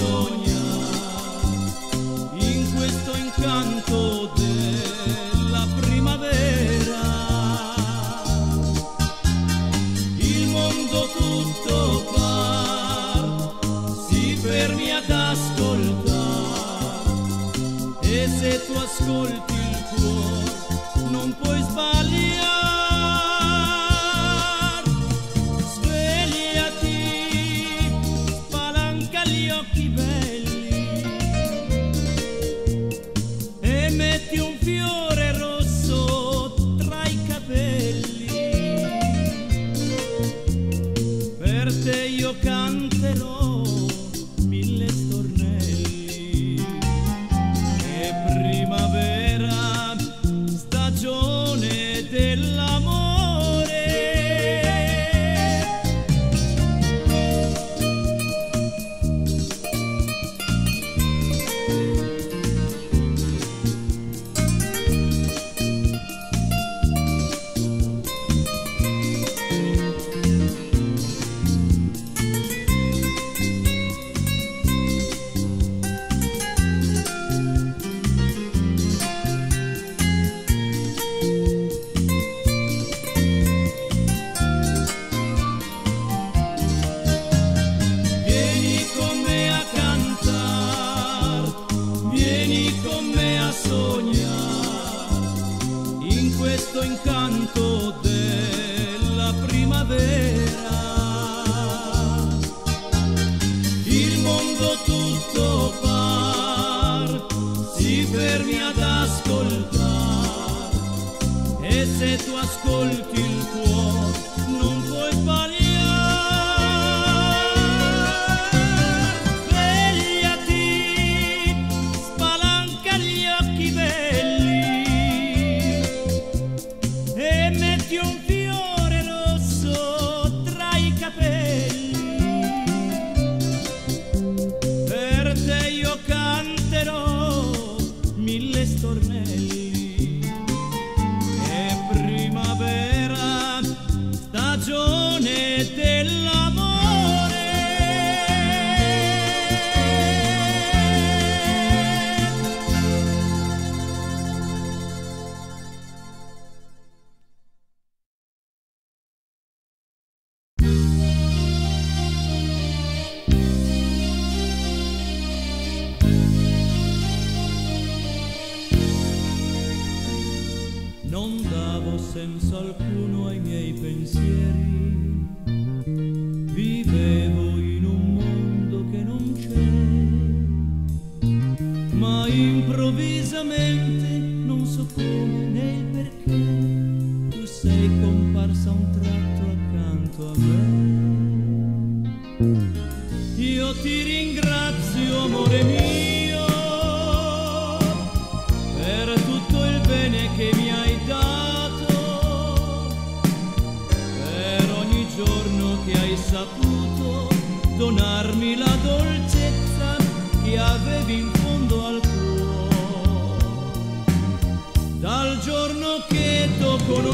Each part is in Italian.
soñar in questo incanto della primavera. Il mondo tutto va, si fermi ad ascoltare e se tu ascolti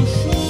show.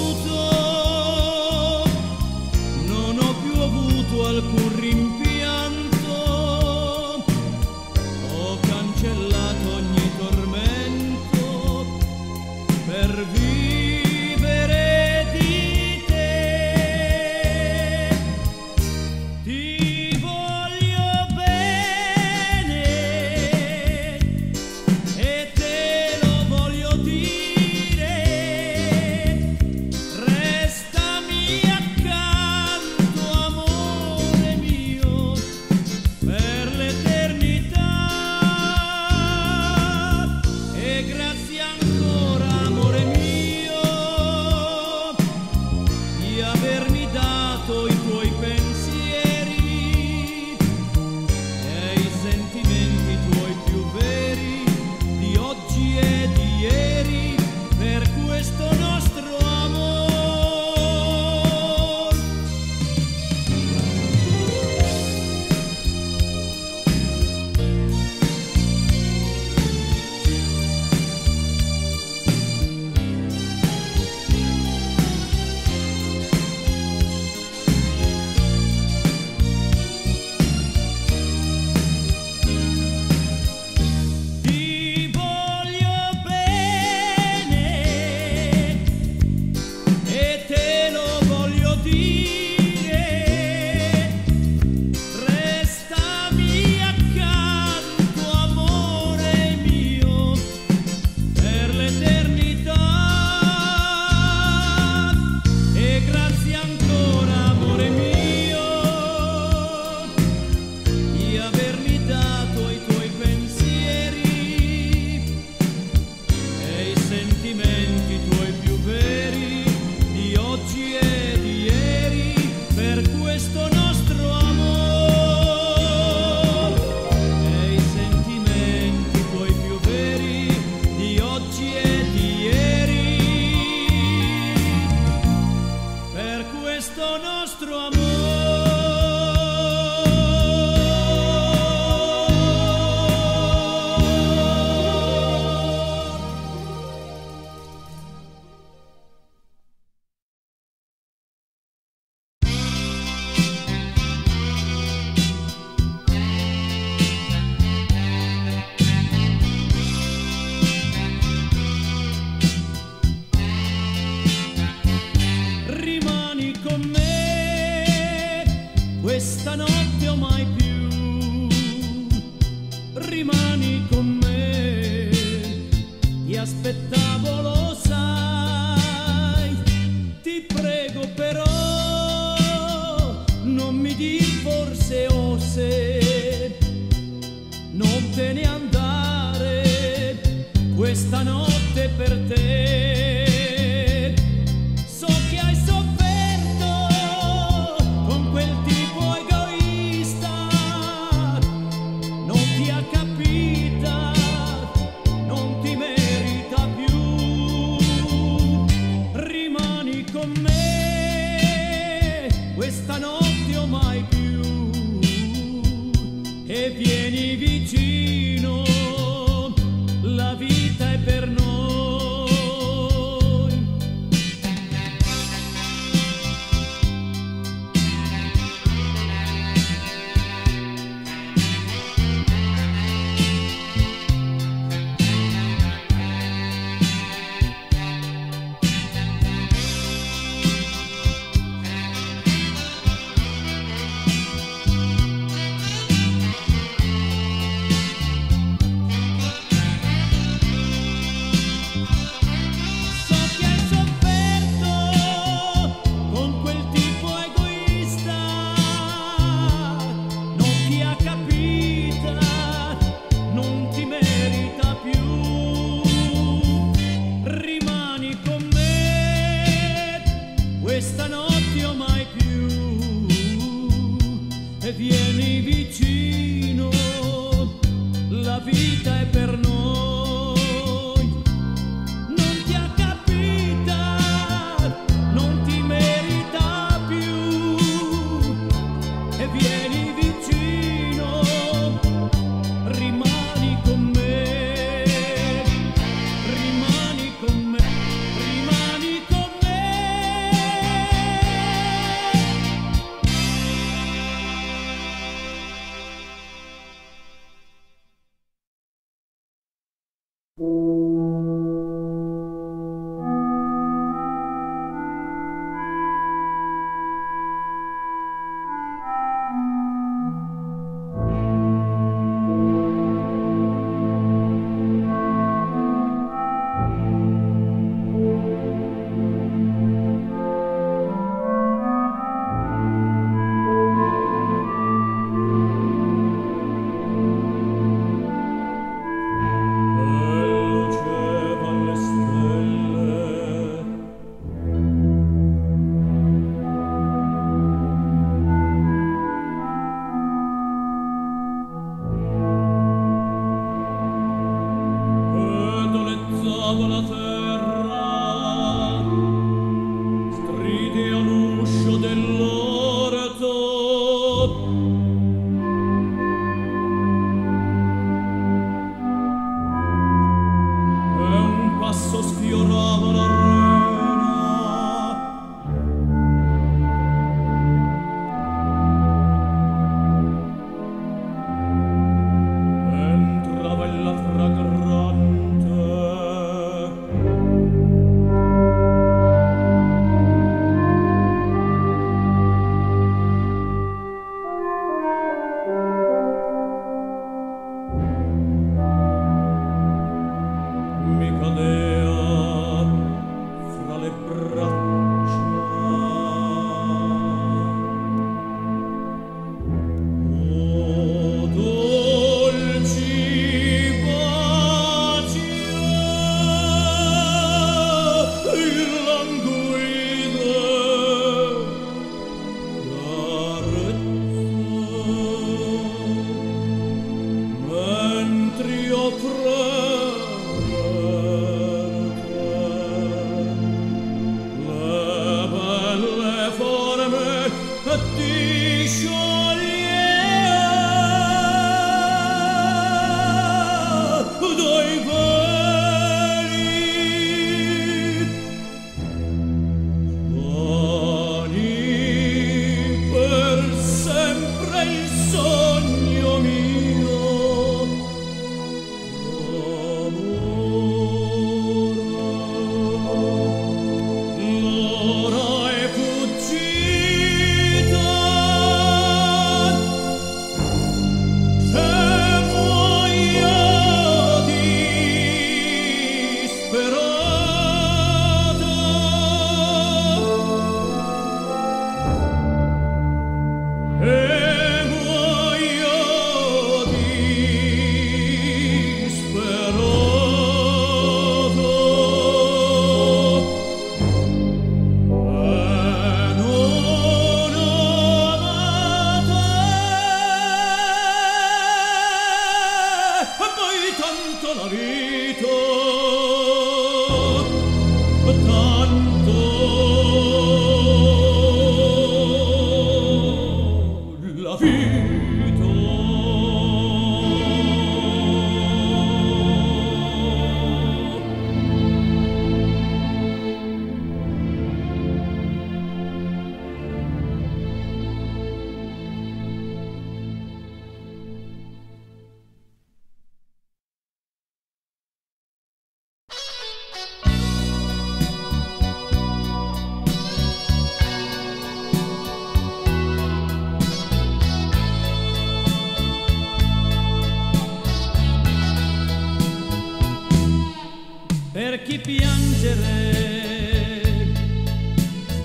Piangere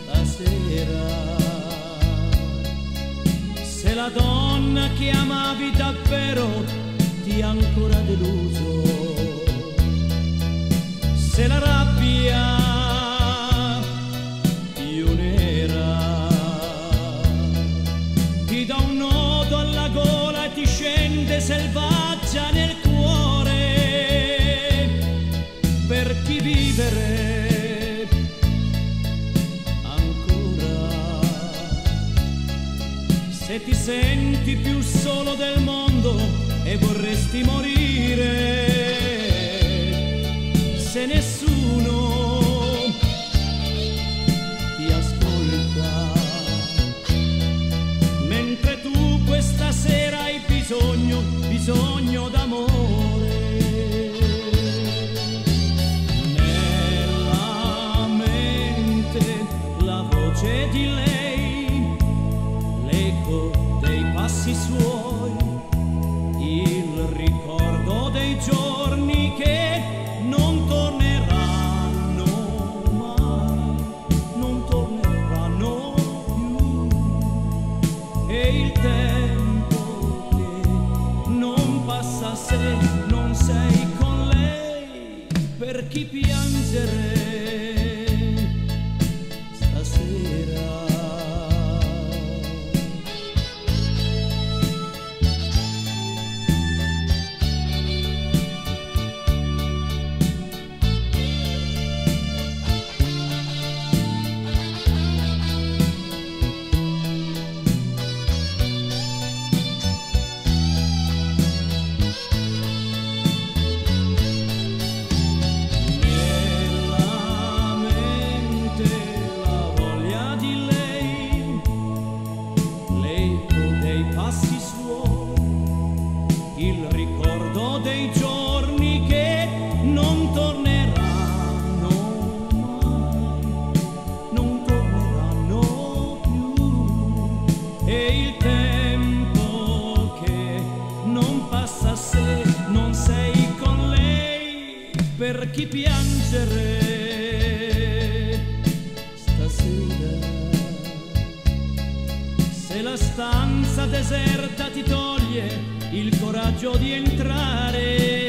stasera. Se la donna che amavi davvero ti ha ancora deluso, più solo del mondo e vorresti morire per chi il ricordo dei giorni che non torneranno mai, non torneranno più. E il tempo che non passa se non sei con lei per chi piangere stasera. Se la stanza deserta ti toglie il coraggio di entrare,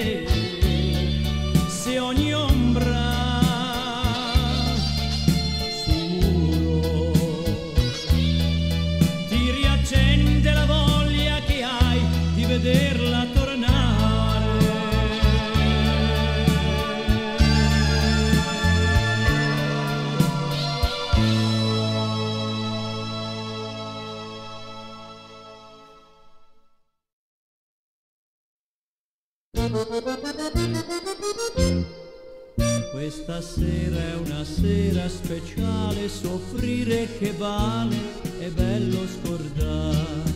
speciale, soffrire che vale, è bello scordare.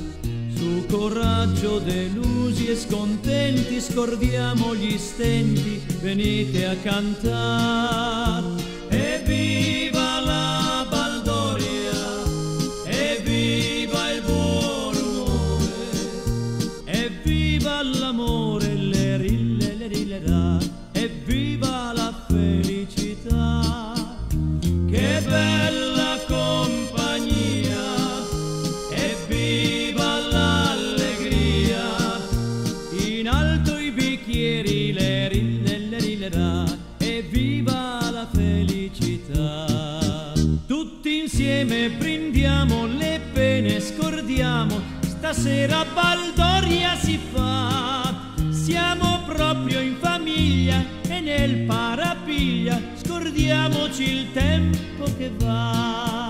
Su coraggio delusi e scontenti, scordiamo gli stenti, venite a cantare. Evviva stasera Baldoria si fa. Siamo proprio in famiglia e nel parapiglia scordiamoci il tempo che va.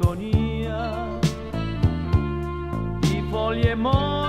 sintonia di foglie morte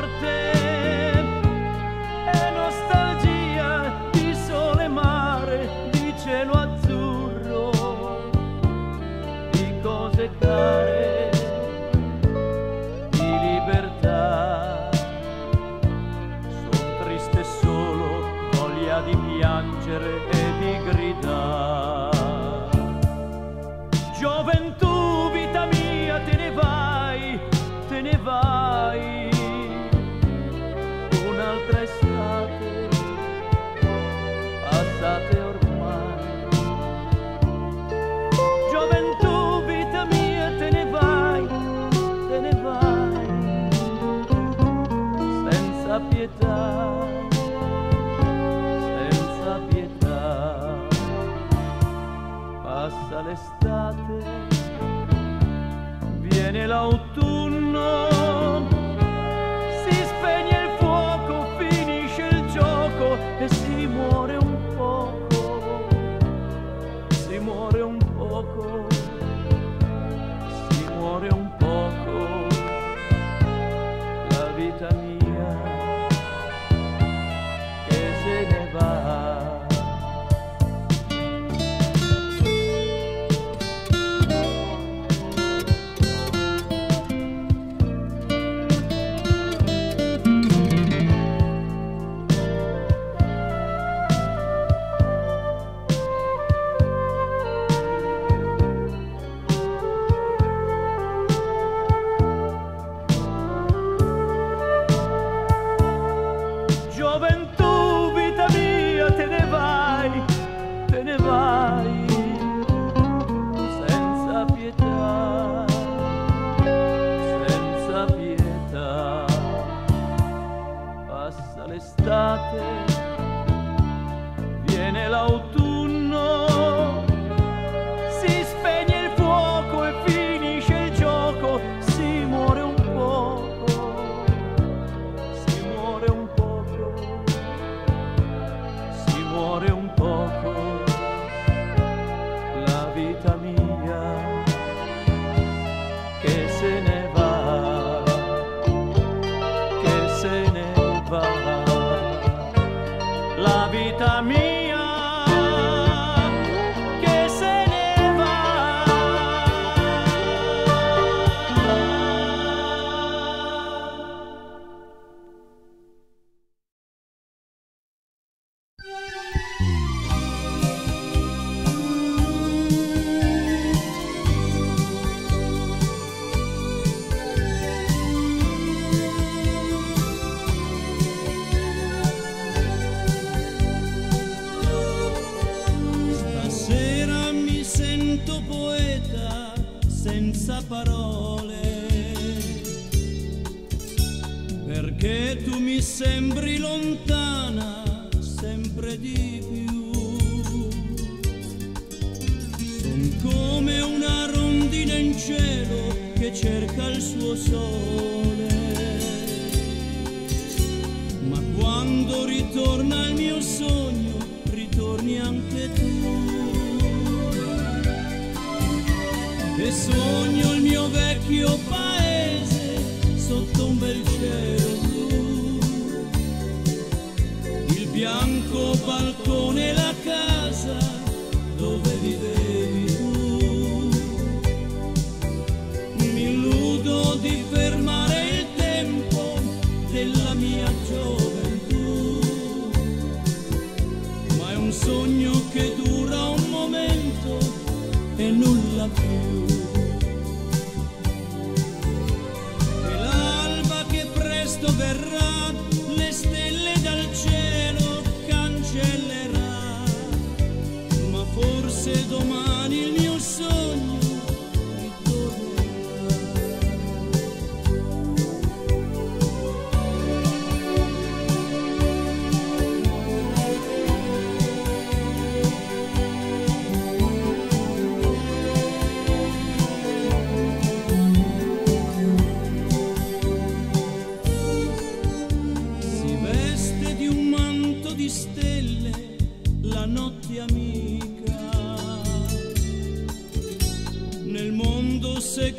sogno il mio vecchio paese sotto un bel cielo blu. Il bianco balcone e la casa.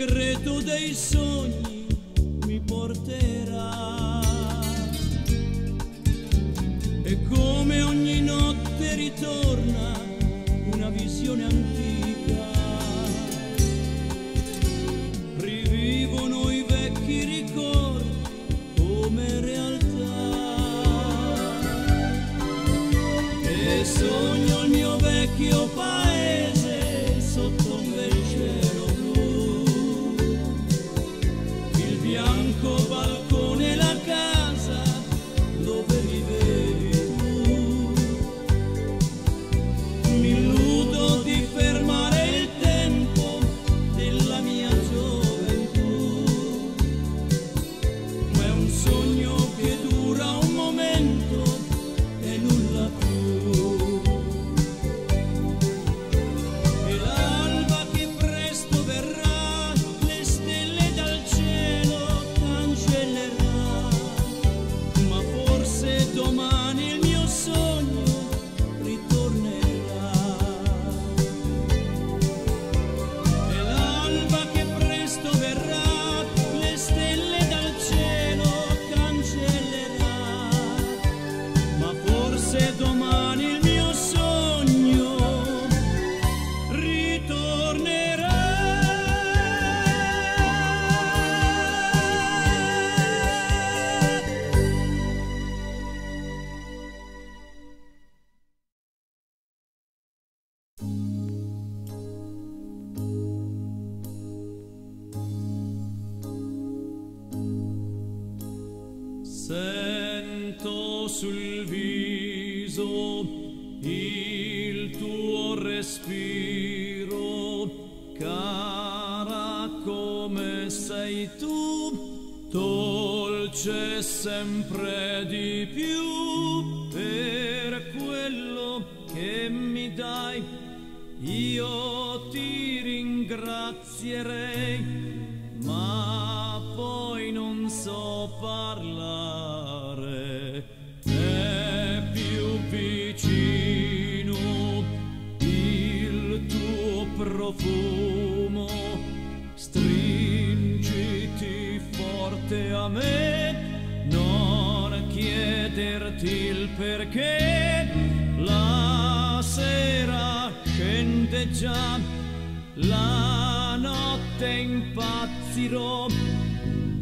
segreto dei sogni mi porterà. E come ogni notte ritorna una visione antica. Rivivono i vecchi ricordi come realtà. E sogno il mio vecchio paese. chiedete a me, non chiederti il perché, la sera scende già, la notte impazzirò,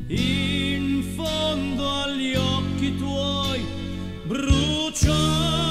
in fondo agli occhi tuoi bruciò.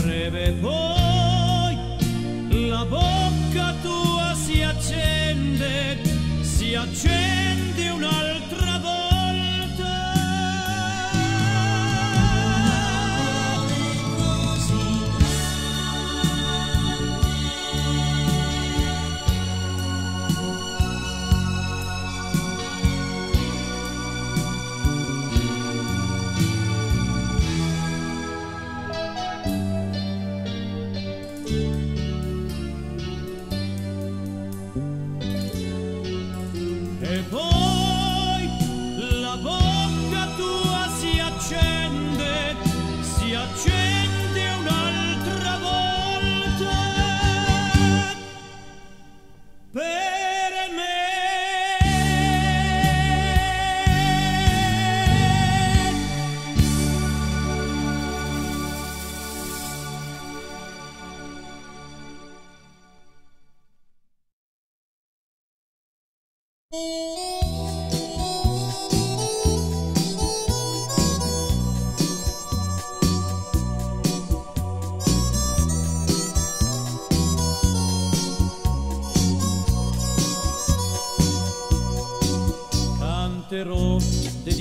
breve poi la bocca tua si accende, si accende.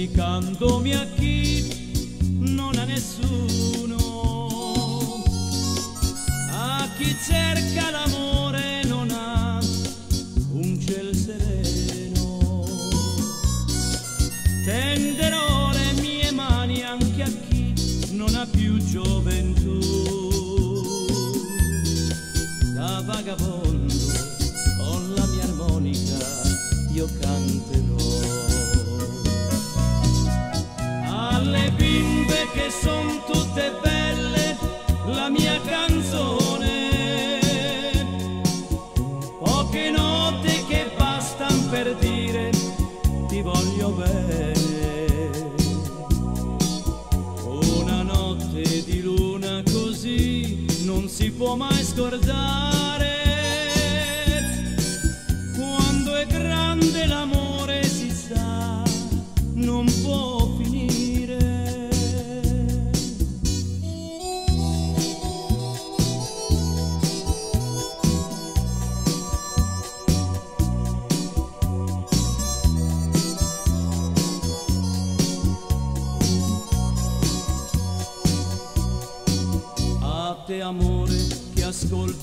dedicandomi a chi non ha nessuno, a chi cerca l'amore.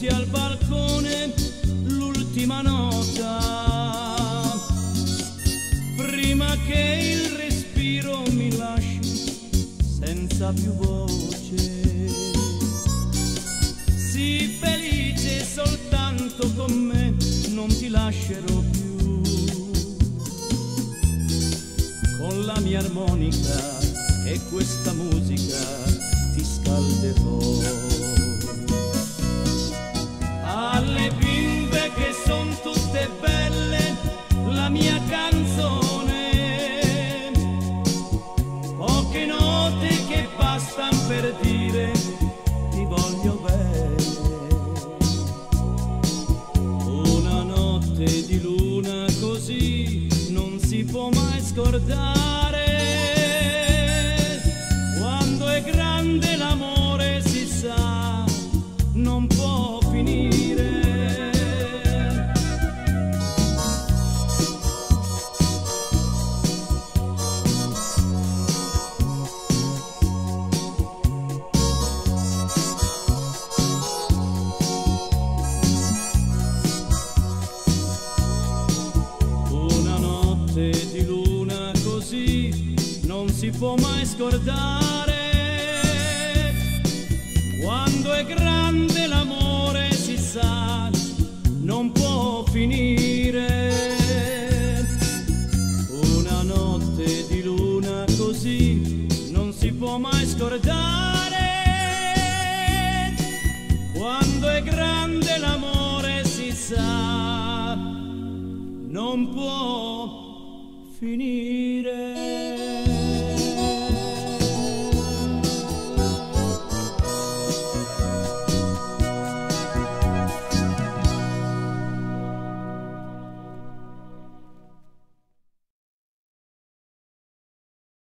tutti al balcone l'ultima nota. Prima che il respiro mi lasci senza più voce. Sii felice soltanto con me, non ti lascerò più. Con la mia armonica e questa musica. recordar.